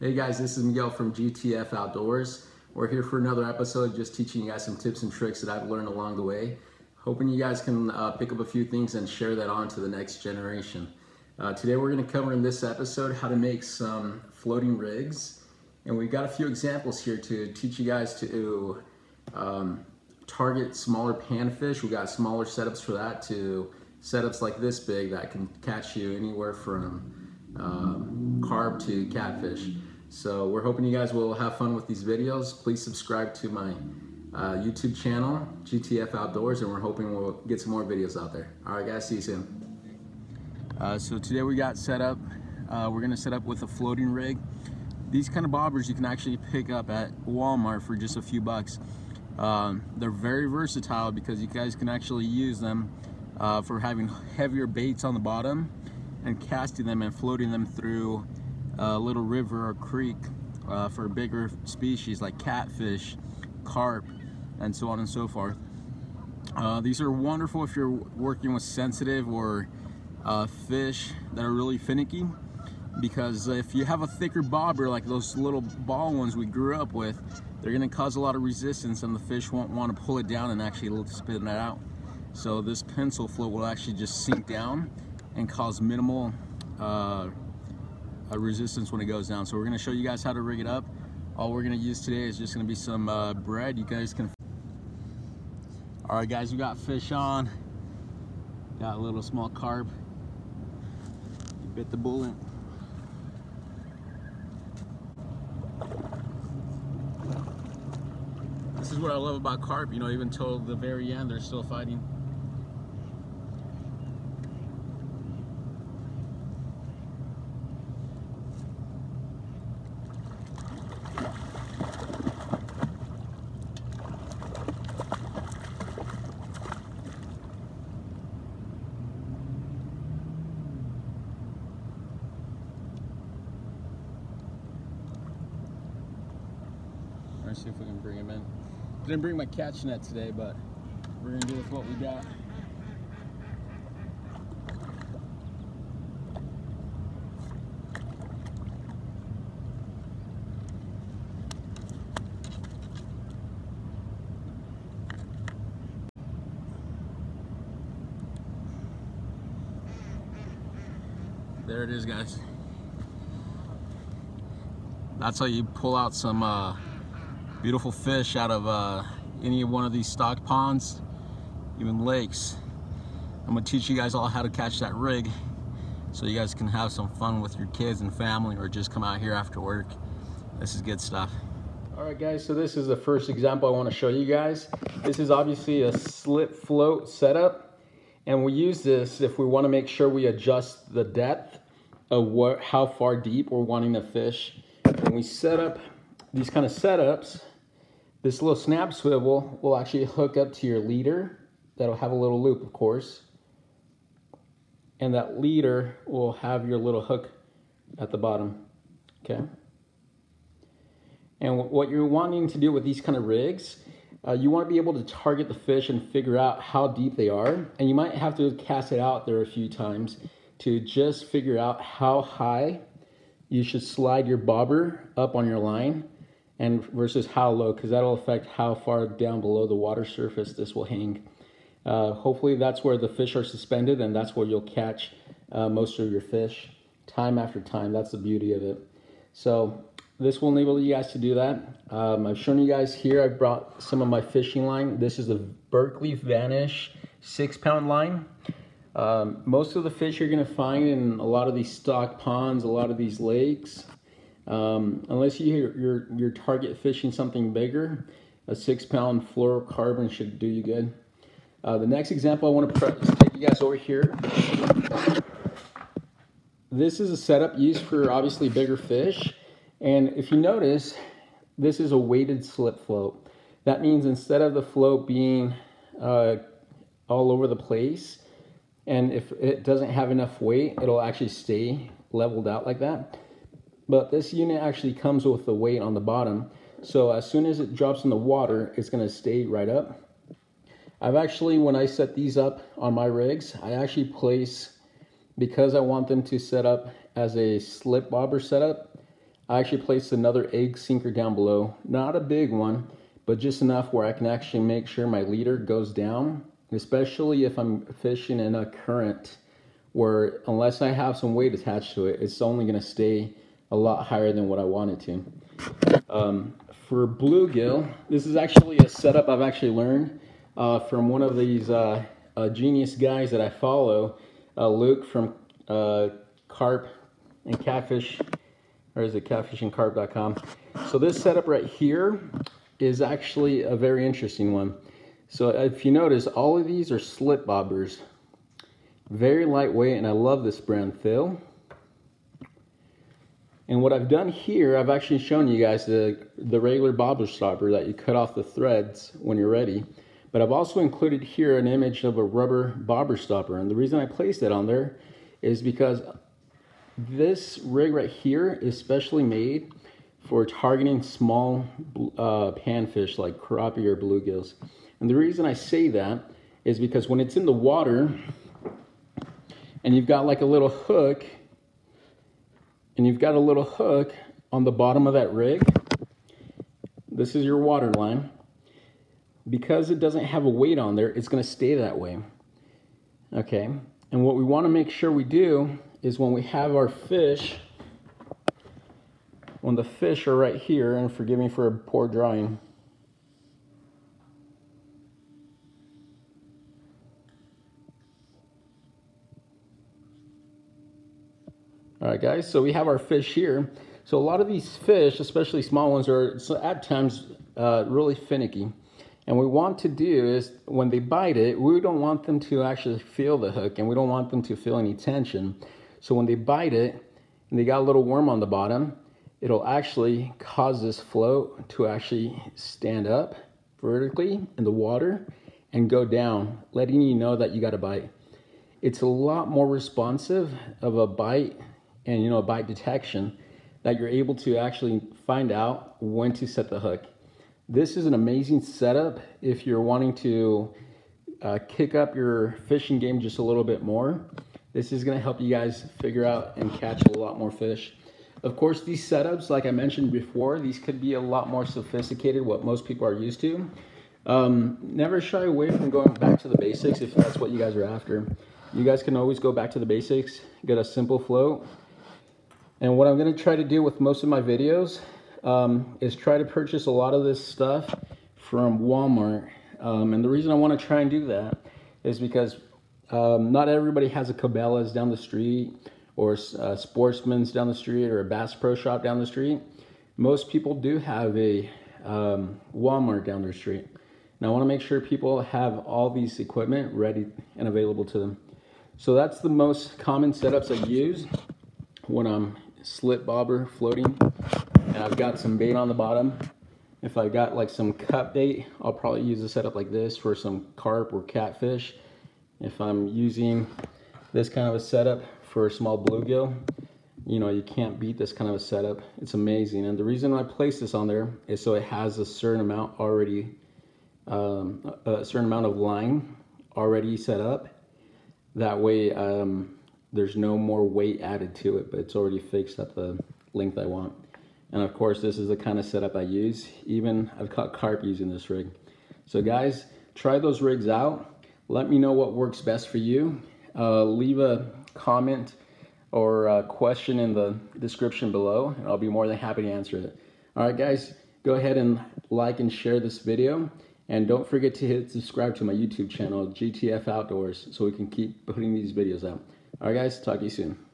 Hey guys, this is Miguel from GTF Outdoors. We're here for another episode just teaching you guys some tips and tricks that I've learned along the way. Hoping you guys can uh, pick up a few things and share that on to the next generation. Uh, today we're going to cover in this episode how to make some floating rigs. And we've got a few examples here to teach you guys to um, target smaller panfish. We got smaller setups for that to setups like this big that can catch you anywhere from um, carp to catfish. So we're hoping you guys will have fun with these videos. Please subscribe to my uh, YouTube channel, GTF Outdoors, and we're hoping we'll get some more videos out there. All right, guys, see you soon. Uh, so today we got set up. Uh, we're gonna set up with a floating rig. These kind of bobbers you can actually pick up at Walmart for just a few bucks. Um, they're very versatile because you guys can actually use them uh, for having heavier baits on the bottom and casting them and floating them through a little river or creek uh, for bigger species like catfish, carp, and so on and so forth. Uh, these are wonderful if you're working with sensitive or uh, fish that are really finicky because if you have a thicker bobber like those little ball ones we grew up with they're going to cause a lot of resistance and the fish won't want to pull it down and actually spit it out. So this pencil float will actually just sink down and cause minimal uh, resistance when it goes down. So we're going to show you guys how to rig it up. All we're going to use today is just to be some uh, bread. You guys can... Alright guys, we got fish on. Got a little small carp. You bit the bullet. This is what I love about carp, you know, even till the very end, they're still fighting. See if we can bring him in. Didn't bring my catch net today, but we're gonna do with what we got. There it is, guys. That's how you pull out some uh, beautiful fish out of uh, any one of these stock ponds, even lakes. I'm gonna teach you guys all how to catch that rig so you guys can have some fun with your kids and family or just come out here after work. This is good stuff. All right guys, so this is the first example I wanna show you guys. This is obviously a slip float setup and we use this if we wanna make sure we adjust the depth of what, how far deep we're wanting to fish. And we set up these kind of setups this little snap swivel will actually hook up to your leader. That'll have a little loop, of course. And that leader will have your little hook at the bottom, okay? And what you're wanting to do with these kind of rigs, uh, you want to be able to target the fish and figure out how deep they are. And you might have to cast it out there a few times to just figure out how high you should slide your bobber up on your line and versus how low because that'll affect how far down below the water surface this will hang. Uh, hopefully that's where the fish are suspended and that's where you'll catch uh, most of your fish time after time. That's the beauty of it. So this will enable you guys to do that. Um, I've shown you guys here, I brought some of my fishing line. This is the Berkley Vanish six pound line. Um, most of the fish you're gonna find in a lot of these stock ponds, a lot of these lakes, um, unless you, you're, you're target fishing something bigger, a six pound fluorocarbon should do you good. Uh, the next example I want to take you guys over here. This is a setup used for obviously bigger fish. And if you notice, this is a weighted slip float. That means instead of the float being uh, all over the place, and if it doesn't have enough weight, it'll actually stay leveled out like that. But this unit actually comes with the weight on the bottom. So as soon as it drops in the water, it's gonna stay right up. I've actually, when I set these up on my rigs, I actually place, because I want them to set up as a slip bobber setup, I actually placed another egg sinker down below. Not a big one, but just enough where I can actually make sure my leader goes down, especially if I'm fishing in a current where unless I have some weight attached to it, it's only gonna stay a lot higher than what I wanted to. Um, for bluegill, this is actually a setup I've actually learned uh, from one of these uh, uh, genius guys that I follow, uh, Luke from uh, Carp and Catfish, or is it catfishandcarp.com. So this setup right here is actually a very interesting one. So if you notice, all of these are slip bobbers. Very lightweight, and I love this brand, Thill. And what I've done here, I've actually shown you guys the, the regular bobber stopper that you cut off the threads when you're ready. But I've also included here an image of a rubber bobber stopper. And the reason I placed it on there is because this rig right here is specially made for targeting small uh, panfish like crappie or bluegills. And the reason I say that is because when it's in the water and you've got like a little hook and you've got a little hook on the bottom of that rig, this is your water line. Because it doesn't have a weight on there, it's gonna stay that way. Okay, and what we wanna make sure we do is when we have our fish, when the fish are right here, and forgive me for a poor drawing, All right, guys, so we have our fish here. So a lot of these fish, especially small ones, are at times uh, really finicky. And what we want to do is when they bite it, we don't want them to actually feel the hook and we don't want them to feel any tension. So when they bite it and they got a little worm on the bottom, it'll actually cause this float to actually stand up vertically in the water and go down, letting you know that you got a bite. It's a lot more responsive of a bite and you know bite detection that you're able to actually find out when to set the hook. This is an amazing setup if you're wanting to uh, kick up your fishing game just a little bit more. This is gonna help you guys figure out and catch a lot more fish. Of course, these setups, like I mentioned before, these could be a lot more sophisticated, what most people are used to. Um, never shy away from going back to the basics if that's what you guys are after. You guys can always go back to the basics, get a simple float, and what I'm going to try to do with most of my videos um, is try to purchase a lot of this stuff from Walmart. Um, and the reason I want to try and do that is because um, not everybody has a Cabela's down the street or a Sportsman's down the street or a Bass Pro Shop down the street. Most people do have a um, Walmart down their street. And I want to make sure people have all these equipment ready and available to them. So that's the most common setups I use when I'm slip bobber floating and I've got some bait on the bottom. If I got like some cut bait, I'll probably use a setup like this for some carp or catfish. If I'm using this kind of a setup for a small bluegill, you know, you can't beat this kind of a setup. It's amazing. And the reason I place this on there is so it has a certain amount already, um, a certain amount of line already set up. That way, um, there's no more weight added to it, but it's already fixed at the length I want. And of course, this is the kind of setup I use. Even I've caught carp using this rig. So guys, try those rigs out. Let me know what works best for you. Uh, leave a comment or a question in the description below, and I'll be more than happy to answer it. All right, guys, go ahead and like and share this video. And don't forget to hit subscribe to my YouTube channel, GTF Outdoors, so we can keep putting these videos out. All right, guys, talk to you soon.